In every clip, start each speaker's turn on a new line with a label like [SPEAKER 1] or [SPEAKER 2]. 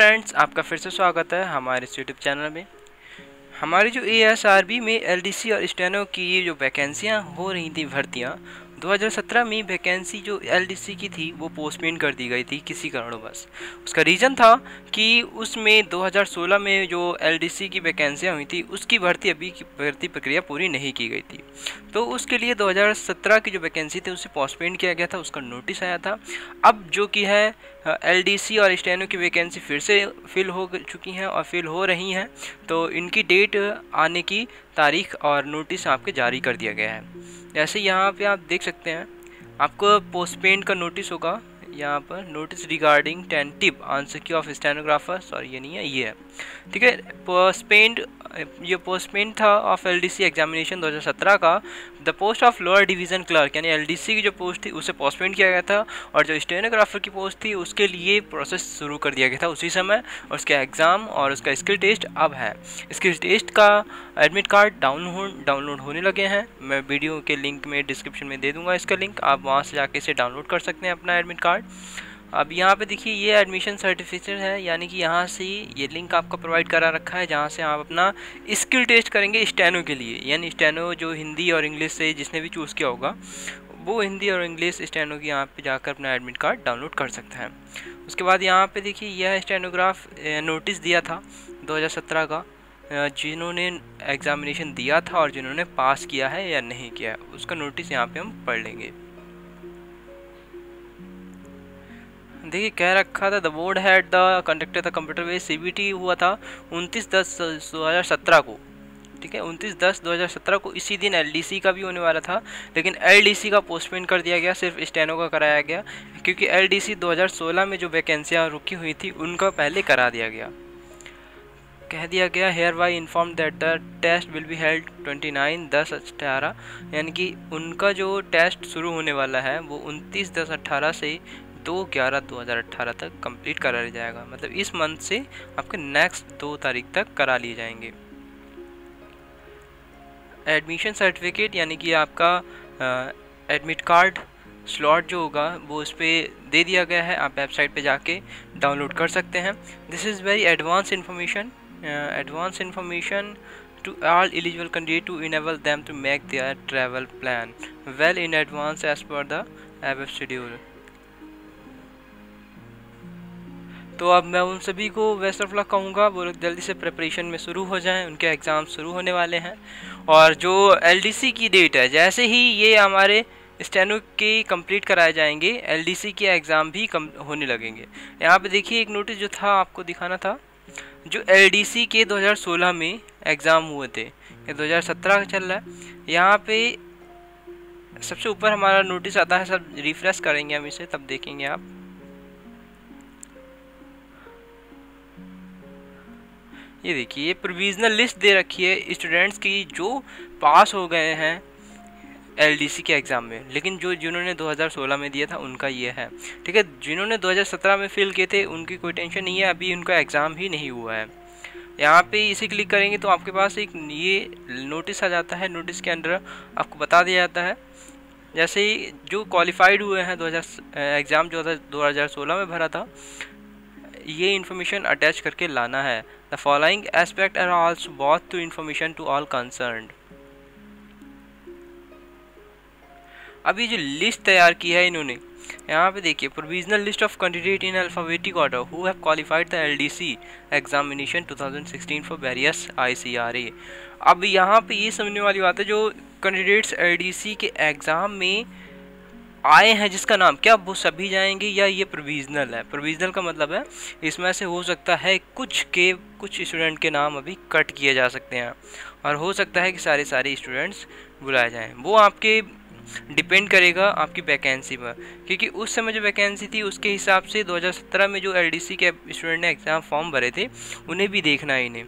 [SPEAKER 1] Friends आपका फिर से स्वागत है हमारे इस यूट्यूब चैनल में। हमारी जो ए एस आर बी में एल डी सी और स्टेनो की जो वैकेंसियाँ हो रही थी भर्तियाँ। 2017 में वैकेंसी जो एलडीसी की थी, वो पोस्टपेन कर दी गई थी किसी कारणवश। उसका रीज़न था कि उसमें 2016 में जो एलडीसी की वैकेंसियाँ हुई थी, उसकी भर्ती अभी की भर्ती प्रक्रिया पूरी नहीं की गई थी। तो उसके लिए 2017 की जो वैकेंसी थी, उसे पोस्टपेन किया गया था, उसका नोटिस आया था। अब जो कि है एलडीसी और स्टेनो की वैकेंसी फिर से फिल हो चुकी हैं और फिल हो रही हैं। तो इनकी डेट आने की तारीख और नोटिस आपके जारी कर दिया गया है। जैसे यहाँ पे आप देख सकते हैं, आपको पोस्टपेंड का नोटिस होगा। यहाँ पर notice regarding tentative answer of stenographer sorry ये नहीं है, ये है। ठीक है पोस्टपेंड ये पोस्टमेंट था ऑफ़ एलडीसी एग्जामिनेशन 2017 का। The post of lower division clerk यानी एलडीसी की जो पोस्ट थी, उसे पोस्टमेंट किया गया था और जो स्टेनोग्राफर की पोस्ट थी, उसके लिए प्रोसेस शुरू कर दिया गया था उसी समय और उसका एग्ज़ाम और उसका स्किल टेस्ट अब है। स्किल टेस्ट का एडमिट कार्ड डाउनलोड डाउनलोड होने लगे हैं। मैं वीडियो के लिंक में डिस्क्रिप्शन में दे दूँगा इसका लिंक आप वहाँ से जाके इसे डाउनलोड कर सकते हैं अपना एडमिट कार्ड अब यहाँ पे देखिए, ये एडमिशन सर्टिफिकेट है, यानी कि यहाँ से ये लिंक आपका प्रोवाइड करा रखा है, जहाँ से आप अपना स्किल टेस्ट करेंगे स्टेनो के लिए। यानी स्टेनो जो हिंदी और इंग्लिश से जिसने भी चूज़ किया होगा, वो हिंदी और इंग्लिश स्टेनो की यहाँ पे जाकर अपना एडमिट कार्ड डाउनलोड कर सकते हैं। उसके बाद यहाँ पे देखिए, यह स्टेनोग्राफ नोटिस दिया था 2017 का जिन्होंने एग्ज़ामिनेशन दिया था और जिन्होंने पास किया है या नहीं किया है, उसका नोटिस यहाँ पे हम पढ़ लेंगे। देखिए, कह रखा था the board had the conducted the computer base सी हुआ था उनतीस दस दो हज़ार सत्रह को। ठीक है, उनतीस दस दो हज़ार सत्रह को इसी दिन एलडीसी का भी होने वाला था, लेकिन एलडीसी का पोस्टपोन कर दिया गया, सिर्फ़ स्टेनो का कराया गया, क्योंकि एलडीसी 2016 में जो वैकेंसियाँ रुकी हुई थी, उनका पहले करा दिया गया। कह दिया गया hereby inform that the test will be held twenty nine दस अट्ठारह यानी कि उनका जो टेस्ट शुरू होने वाला है, वो उनतीस दस अट्ठारह से दो ग्यारह दो हज़ार अट्ठारह तक कंप्लीट करा लिया जाएगा। मतलब इस मंथ से आपके नेक्स्ट दो तारीख तक करा लिए जाएँगे। एडमिशन सर्टिफिकेट यानी कि आपका एडमिट कार्ड स्लॉट जो होगा, वो उस पर दे दिया गया है। आप वेबसाइट पे जाके डाउनलोड कर सकते हैं। This is very advance information advance information to all eligible candidate to enable them to make their travel plan well in advance as per the above schedule तो अब मैं उन सभी को बेस्ट ऑफ़ लक कहूँगा, वो लोग जल्दी से प्रिपरेशन में शुरू हो जाएँ, उनके एग्ज़ाम शुरू होने वाले हैं। और जो एलडीसी की डेट है, जैसे ही ये हमारे स्टेनो के कंप्लीट कराए जाएँगे एलडीसी के एग्ज़ाम भी कम होने लगेंगे। यहाँ पे देखिए एक नोटिस जो था, आपको दिखाना था, जो एलडीसी के 2016 में एग्ज़ाम हुए थे, ये 2017 का चल रहा है। यहाँ पे सबसे ऊपर हमारा नोटिस आता है, सब रिफ्रेश करेंगे हम इसे, तब देखेंगे आप। ये देखिए, ये प्रोविज़नल लिस्ट दे रखी है स्टूडेंट्स की जो पास हो गए हैं एलडीसी के एग्ज़ाम में। लेकिन जो जिन्होंने 2016 में दिया था, उनका ये है। ठीक है, जिन्होंने 2017 में फिल किए थे, उनकी कोई टेंशन नहीं है, अभी उनका एग्ज़ाम ही नहीं हुआ है। यहाँ पे इसे क्लिक करेंगे तो आपके पास एक ये नोटिस आ जाता है नोटिस के अंदर आपको बता दिया जाता है। जैसे ही जो क्वालिफाइड हुए हैं 2000 एग्ज़ाम जो था 2016 में भरा था ये इन्फॉर्मेशन अटैच करके लाना है। The following aspect are also both to information to all concern अभी जो लिस्ट तैयार की है इन्होंने, यहाँ पे देखिए provisional list of candidate in alphabetic order who have qualified the LDC examination 2016 for various ICAR अब यहाँ पे ये समझने वाली बात है जो कैंडिडेट्स एलडीसी के एग्ज़ाम में आए हैं जिसका नाम, क्या वो सभी जाएँगे या ये प्रोविजनल है? प्रोविजनल का मतलब है, इसमें से हो सकता है कुछ के, कुछ स्टूडेंट के नाम अभी कट किए जा सकते हैं। और हो सकता है कि सारे सारे स्टूडेंट्स बुलाए जाएँ। वो आपके डिपेंड करेगा आपकी वैकेंसी पर। क्योंकि उस समय जो वैकेंसी थी, उसके हिसाब से 2017 में जो एलडीसी के स्टूडेंट ने एग्ज़ाम फॉर्म भरे थे, उन्हें भी देखना है इन्हें।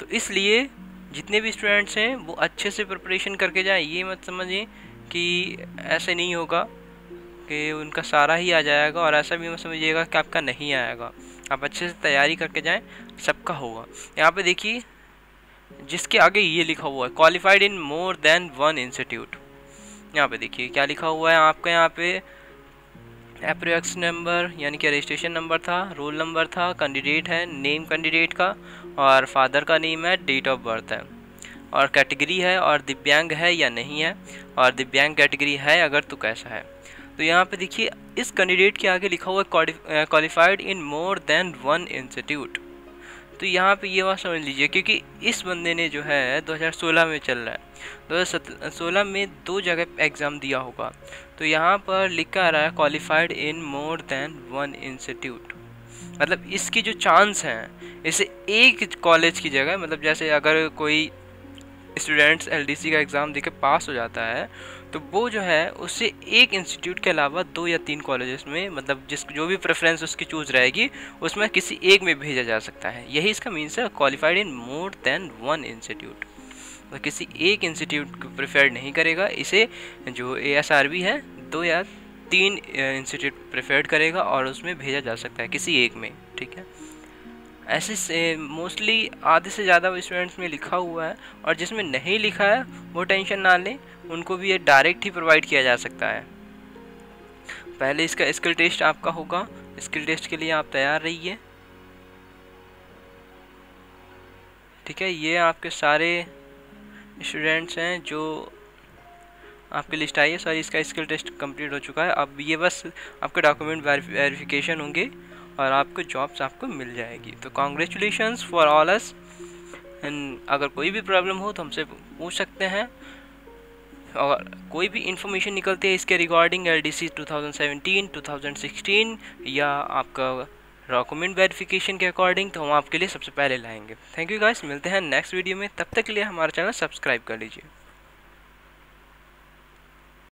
[SPEAKER 1] तो इसलिए जितने भी स्टूडेंट्स हैं, वो अच्छे से प्रिपरेशन करके जाएँ। ये मत समझिए कि ऐसे नहीं होगा। कि उनका सारा ही आ जाएगा और ऐसा भी मत समझिएगा कि आपका नहीं आएगा। आप अच्छे से तैयारी करके जाएँ, सबका होगा। यहाँ पे देखिए, जिसके आगे ये लिखा हुआ है qualified in more than one institute यहाँ पे देखिए, क्या लिखा हुआ है आपका यहाँ पे? अप्रोक्स नंबर यानी कि रजिस्ट्रेशन नंबर था रोल नंबर था कैंडिडेट है नेम कैंडिडेट का, और फादर का नेम है डेट ऑफ़ बर्थ है। और कैटेगरी है, और दिव्यांग है या नहीं है, और दिव्यांग कैटेगरी है, अगर तो कैसा है। तो यहाँ पे देखिए, इस कैंडिडेट के आगे लिखा हुआ qualified in more than one institute तो यहाँ पे ये बात समझ लीजिए, क्योंकि इस बंदे ने जो है 2016 में चल रहा है। 2016 में दो जगह एग्ज़ाम दिया होगा। तो यहाँ पर लिखा आ रहा है qualified in more than one institute मतलब इसकी जो चांस हैं, इसे एक कॉलेज की जगह मतलब जैसे अगर कोई स्टूडेंट्स एलडीसी का एग्ज़ाम देकर पास हो जाता है तो वो जो है उससे एक इंस्टीट्यूट के अलावा दो या तीन कॉलेजेस में मतलब जिस, जो भी प्रेफरेंस उसकी चूज़ रहेगी, उसमें किसी एक में भेजा जा सकता है। यही इसका मीन्स है qualified in more than one institute तो किसी एक इंस्टीट्यूट को प्रेफर नहीं करेगा, इसे जो ए है, दो या तीन इंस्टीट्यूट प्रेफर्ड करेगा और उसमें भेजा जा सकता है किसी एक में, ठीक है? ऐसे से मोस्टली आधे से ज़्यादा स्टूडेंट्स में लिखा हुआ है और जिसमें नहीं लिखा है, वो टेंशन ना लें, उनको भी ये डायरेक्ट ही प्रोवाइड किया जा सकता है। पहले इसका स्किल टेस्ट आपका होगा स्किल टेस्ट के लिए आप तैयार रहिए। ठीक है, ये आपके सारे स्टूडेंट्स हैं जो आपकी लिस्ट आई है। सॉरी इसका स्किल टेस्ट कंप्लीट हो चुका है। अब ये बस आपके डॉक्यूमेंट वेरिफिकेशन होंगे। और आपको जॉब्स आपको मिल जाएगी। तो congratulation for all us and अगर कोई भी प्रॉब्लम हो तो हमसे पूछ सकते हैं। और कोई भी इंफॉर्मेशन निकलती है इसके regarding L D C two thousand seventeen two thousand sixteen या आपका डॉक्यूमेंट वेरिफिकेशन के अकॉर्डिंग तो हम आपके लिए सबसे पहले लाएँगे। थैंक यू गाइस मिलते हैं नेक्स्ट वीडियो में। तब तक के लिए हमारा चैनल सब्सक्राइब कर लीजिए।